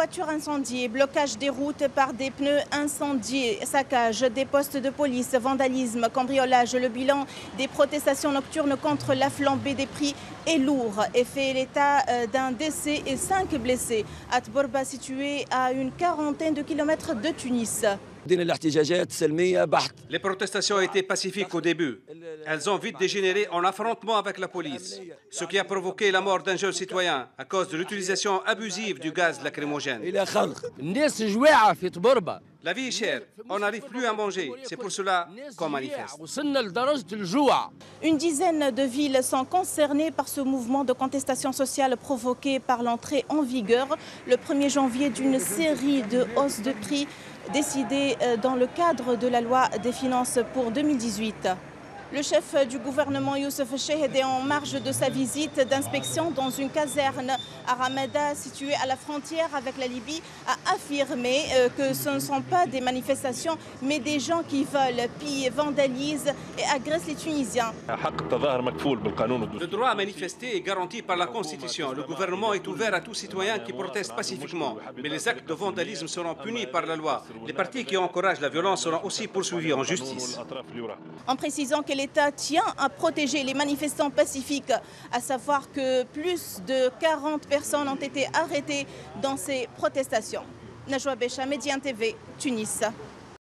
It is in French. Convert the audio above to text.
voitures incendiées, blocage des routes par des pneus incendiés, saccage des postes de police, vandalisme, cambriolage. Le bilan des protestations nocturnes contre la flambée des prix est lourd et fait l'état euh, d'un décès et cinq blessés. À Tborba, situé à une quarantaine de kilomètres de Tunis. Les protestations été pacifiques au début. Elles ont vite dégénéré en affrontement avec la police, ce qui a provoqué la mort d'un jeune citoyen à cause de l'utilisation abusive du gaz lacrymogène. La vie est chère, on n'arrive plus à manger, c'est pour cela qu'on manifeste. Une dizaine de villes sont concernées par ce mouvement de contestation sociale provoqué par l'entrée en vigueur le 1er janvier d'une série de hausses de prix décidées euh, dans le cadre de la loi des finances pour 2018. Le chef du gouvernement Youssef Chehed est en marge de sa visite d'inspection dans une caserne à Ramada située à la frontière avec la Libye a affirmé euh, que ce ne sont pas des manifestations mais des gens qui volent, pillent, vandalisent et agressent les Tunisiens. Le droit à manifester est garanti par la Constitution. Le gouvernement est ouvert à tous citoyens qui protestent pacifiquement. Mais les actes de vandalisme seront punis par la loi. Les partis qui encouragent la violence seront aussi poursuivis en justice. En précisant que l'État tient à protéger les manifestants pacifiques, à savoir que plus de 40 personnes ont été arrêtées dans ces protestations. Najwa Médien TV, Tunis.